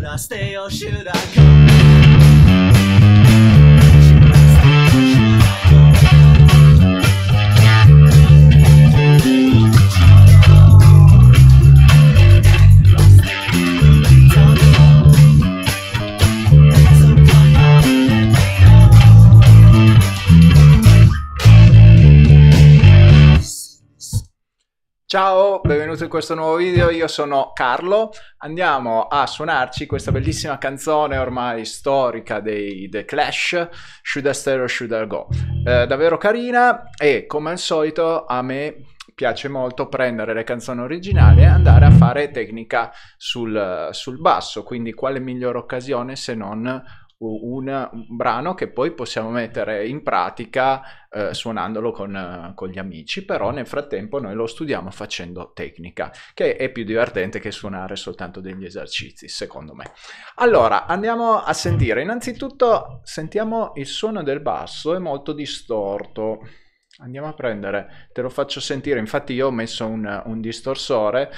Should I stay or should I go? Ciao, benvenuto in questo nuovo video, io sono Carlo, andiamo a suonarci questa bellissima canzone ormai storica dei The Clash, Should I Stay or Should I Go? Eh, davvero carina e come al solito a me piace molto prendere le canzoni originali e andare a fare tecnica sul, sul basso, quindi quale migliore occasione se non un, un brano che poi possiamo mettere in pratica eh, suonandolo con, eh, con, gli amici, però nel frattempo noi lo studiamo facendo tecnica, che è più divertente che suonare soltanto degli esercizi, secondo me. Allora, andiamo a sentire. Innanzitutto sentiamo il suono del basso, è molto distorto. Andiamo a prendere, te lo faccio sentire, infatti io ho messo un, un distorsore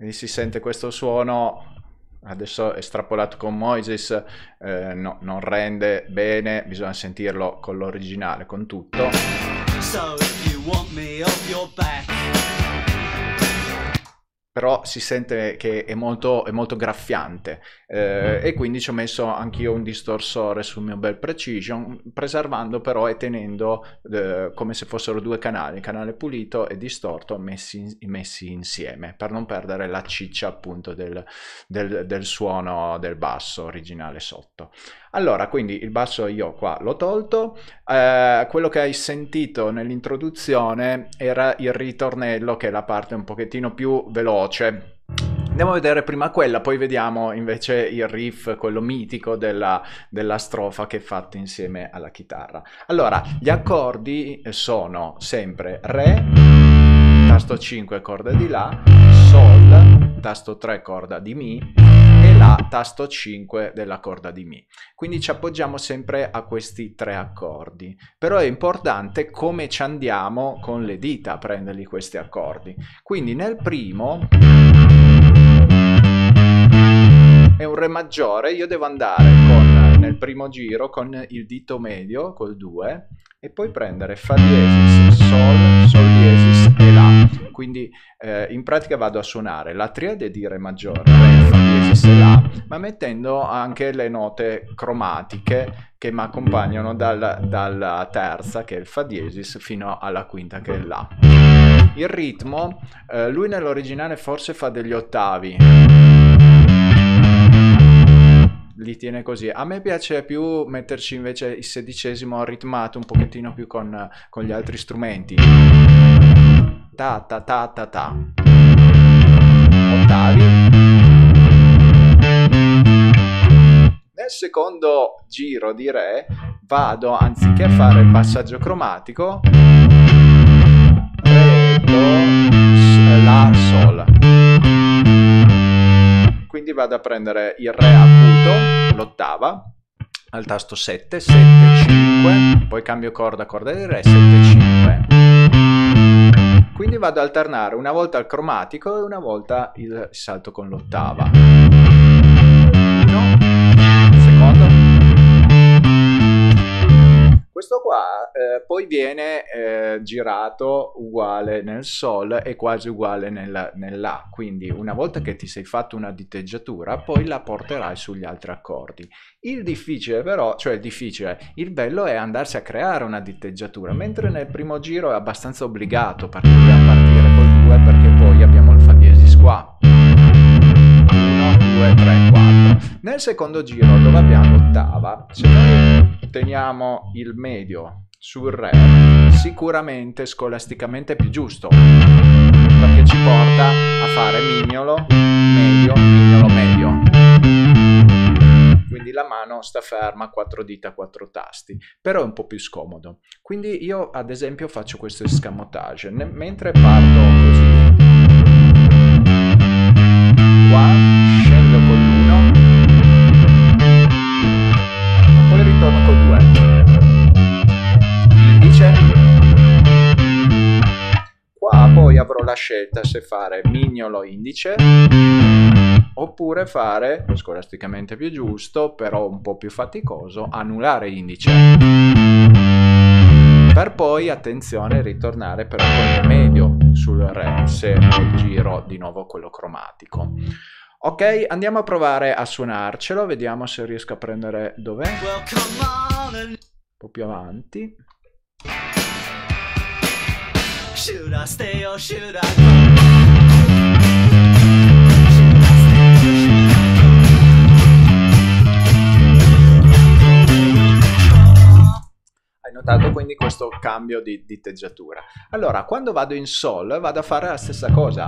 Quindi si sente questo suono, adesso estrapolato con Moises, eh, no, non rende bene, bisogna sentirlo con l'originale, con tutto. So però si sente che è molto, è molto graffiante eh, e quindi ci ho messo anch'io un distorsore sul mio bel Precision preservando però e tenendo eh, come se fossero due canali, canale pulito e distorto messi, messi insieme per non perdere la ciccia appunto del, del, del suono del basso originale sotto. Allora, quindi il basso io qua l'ho tolto, eh, quello che hai sentito nell'introduzione era il ritornello che è la parte un pochettino più veloce. Andiamo a vedere prima quella, poi vediamo invece il riff, quello mitico della, della strofa che è fatto insieme alla chitarra. Allora, gli accordi sono sempre Re, tasto 5 corda di La, Sol, tasto 3 corda di Mi La, tasto 5 della corda di Mi. Quindi ci appoggiamo sempre a questi tre accordi. Però è importante come ci andiamo con le dita a prenderli questi accordi. Quindi nel primo è un Re maggiore, io devo andare con, nel primo giro con il dito medio, col 2, e poi prendere Fa diesis, Sol, Sol diesis e La. Quindi eh, in pratica vado a suonare la triade di Re maggiore, Re, Fa La, ma mettendo anche le note cromatiche che mi accompagnano dal, dalla terza, che è il Fa diesis, fino alla quinta, che è La. Il ritmo, eh, lui nell'originale forse fa degli ottavi, li tiene così. A me piace più metterci invece il sedicesimo ritmato un pochettino più con, con gli altri strumenti. Ta ta ta ta ta. Ottavi. Secondo giro di Re vado, anziché fare il passaggio cromatico, Re, Do, La, Sol quindi vado a prendere il Re acuto, l'ottava, al tasto 7, 7, 5, poi cambio corda, corda di Re, 7, 5. Quindi vado ad alternare una volta il cromatico e una volta il salto con l'ottava. Qua eh, poi viene eh, girato uguale nel Sol e quasi uguale nel, nell'A, quindi una volta che ti sei fatto una diteggiatura poi la porterai sugli altri accordi. Il difficile però, cioè il difficile, il bello è andarsi a creare una diteggiatura, mentre nel primo giro è abbastanza obbligato perché dobbiamo partire col 2 perché poi abbiamo il Fa diesis qua. 1, 2, 3, 4. Nel secondo giro dove abbiamo l'ottava, se noi teniamo il medio sul Re, sicuramente scolasticamente è più giusto, perché ci porta a fare mignolo, medio, mignolo, medio. Quindi la mano sta ferma, quattro dita, quattro tasti, però è un po' più scomodo. Quindi io ad esempio faccio questo escamotage, mentre parto così, qua scendo la scelta se fare mignolo indice oppure fare, scolasticamente più giusto, però un po' più faticoso, anulare indice. Per poi, attenzione, ritornare però con il medio sul re se giro di nuovo quello cromatico. Ok, andiamo a provare a suonarcelo, vediamo se riesco a prendere dov'è. Un po' più avanti. Should I stay or should I? Hai notato quindi questo cambio di, di. Allora, quando vado in sol, vado a fare la stessa cosa.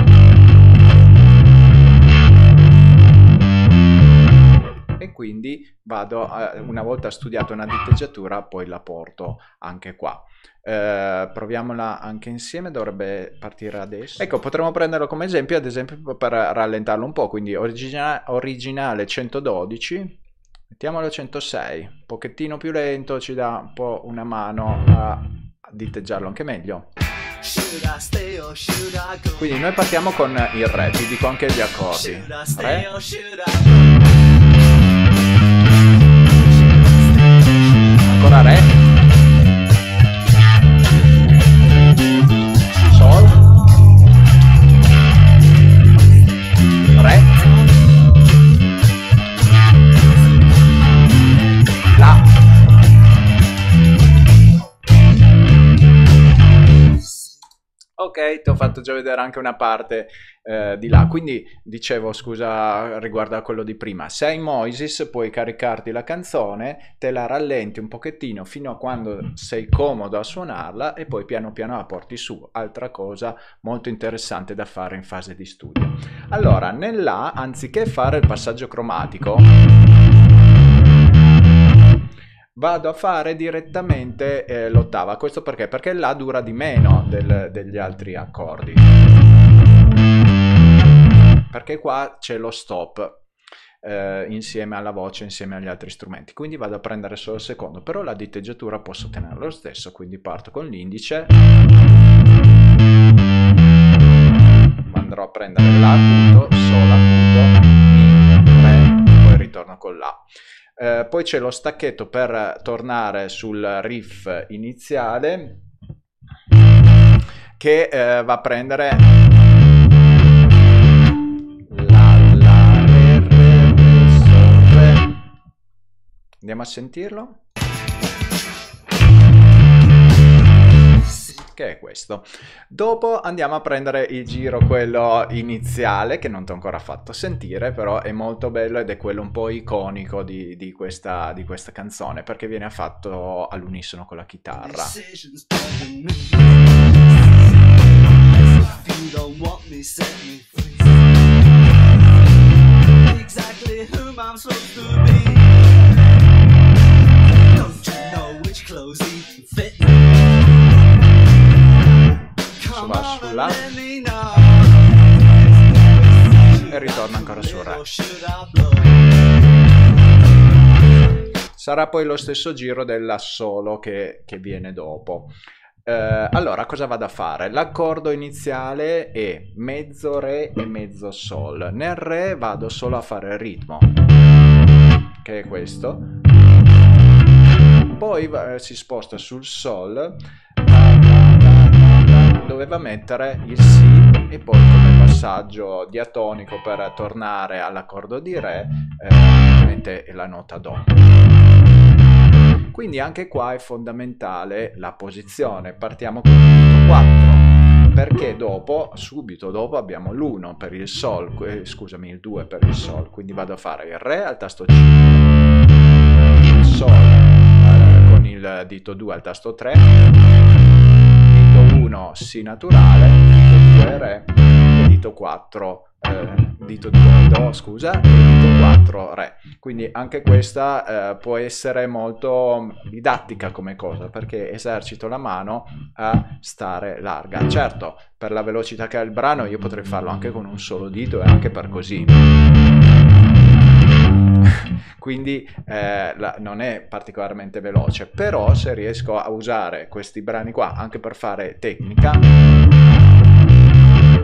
E quindi vado, a- una volta studiato una diteggiatura, poi la porto anche qua. Eh, proviamola anche insieme, dovrebbe partire adesso. Ecco, potremmo prenderlo come esempio, ad esempio per rallentarlo un po', quindi origina- originale 112, mettiamolo a 106, un pochettino più lento, ci dà un po' una mano a diteggiarlo anche meglio. Quindi noi partiamo con il re, ti dico anche gli accordi. Re, già vedere anche una parte eh, di là. Quindi dicevo, scusa, riguardo a quello di prima, se hai Moises puoi caricarti la canzone, te la rallenti un pochettino fino a quando sei comodo a suonarla e poi piano piano la porti su. Altra cosa molto interessante da fare in fase di studio. Allora, nella, anziché fare il passaggio cromatico, vado a fare direttamente eh, l'ottava. Questo perché? Perché la dura di meno del- degli altri accordi. Perché qua c'è lo stop eh, insieme alla voce, insieme agli altri strumenti. Quindi vado a prendere solo il secondo, però la diteggiatura posso tenerla lo stesso. Quindi parto con l'indice. Andrò a prendere la appunto, sol appunto, mi, re, poi ritorno con la. Eh, poi c'è lo stacchetto per tornare sul riff iniziale che eh, va a prendere la la re re re sol re. Andiamo a sentirlo. Che è questo. Dopo andiamo a prendere il giro, quello iniziale, che non ti ho ancora fatto sentire, però è molto bello ed è quello un po' iconico di, di questa, di questa canzone, perché viene fatto all'unisono con la chitarra. If ritorna ancora su re. Sarà poi lo stesso giro dell'assolo che, che viene dopo. Eh, allora, cosa vado a fare? L'accordo iniziale è mezzo re e mezzo sol. Nel re vado solo a fare il ritmo, che è questo. Poi va- si sposta sul sol, doveva mettere il si e poi come passaggio diatonico per tornare all'accordo di re eh, mette la nota do. Quindi anche qua è fondamentale la posizione. Partiamo con il dito 4 perché dopo, subito dopo abbiamo l'1 per il sol, eh, scusami, il 2 per il sol, quindi vado a fare il re al tasto C, il sol eh, con il dito 2 al tasto 3, dito 1 si naturale, dito 2 re dito 4 eh, dito 2 do scusa e dito 4 re. Quindi anche questa eh, può essere molto didattica come cosa perché esercito la mano a stare larga. Certo per la velocità che ha il brano io potrei farlo anche con un solo dito e anche per così. Quindi eh, la- non è particolarmente veloce però se riesco a usare questi brani qua anche per fare tecnica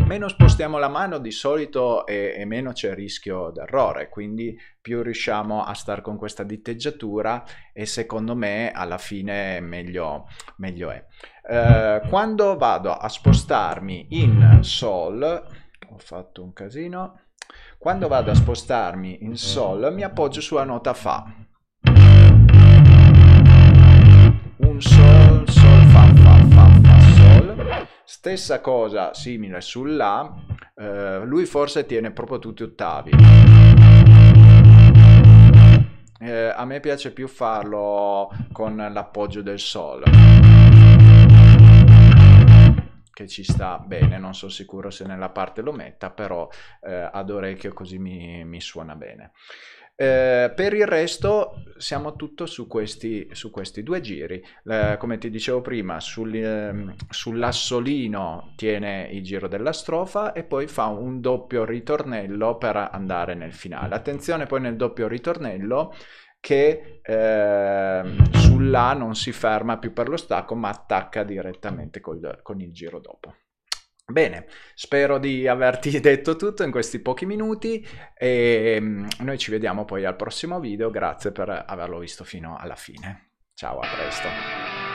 meno spostiamo la mano di solito e, e meno c'è il rischio d'errore, quindi più riusciamo a stare con questa diteggiatura e secondo me alla fine meglio, meglio è. Eh, quando vado a spostarmi in Sol, ho fatto un casino, quando vado a spostarmi in Sol mi appoggio sulla nota Fa. Un Sol, Stessa cosa simile sulla, eh, lui forse tiene proprio tutti ottavi. Eh, a me piace più farlo con l'appoggio del Sol che ci sta bene, non sono sicuro se nella parte lo metta, però eh, ad orecchio così mi, mi suona bene. Eh, per il resto siamo tutto su questi, su questi due giri. Eh, come ti dicevo prima, sul, eh, sull'assolino tiene il giro della strofa e poi fa un doppio ritornello per andare nel finale. Attenzione poi nel doppio ritornello che eh, sull'A non si ferma più per lo stacco ma attacca direttamente col, con il giro dopo. Bene, spero di averti detto tutto in questi pochi minuti e mm, noi ci vediamo poi al prossimo video, grazie per averlo visto fino alla fine. Ciao, a presto.